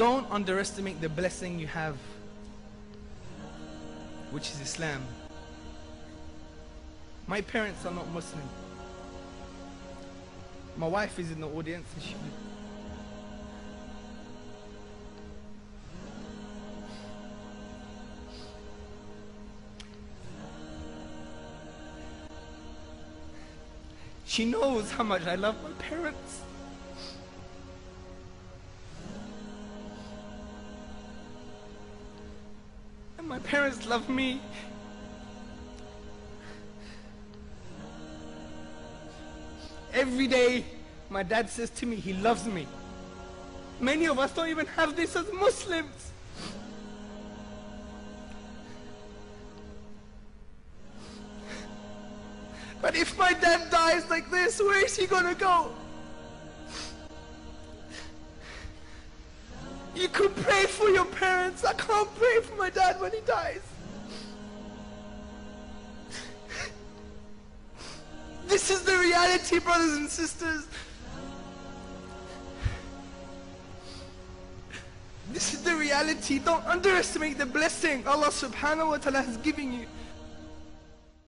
Don't underestimate the blessing you have, which is Islam. My parents are not Muslim. My wife is in the audience and she She knows how much I love my parents. My parents love me. Every day, my dad says to me, he loves me. Many of us don't even have this as Muslims. But if my dad dies like this, where is he gonna go? Could pray for your parents. I can't pray for my dad when he dies. This is the reality, brothers and sisters. This is the reality. Don't underestimate the blessing Allah subhanahu wa ta'ala has given you.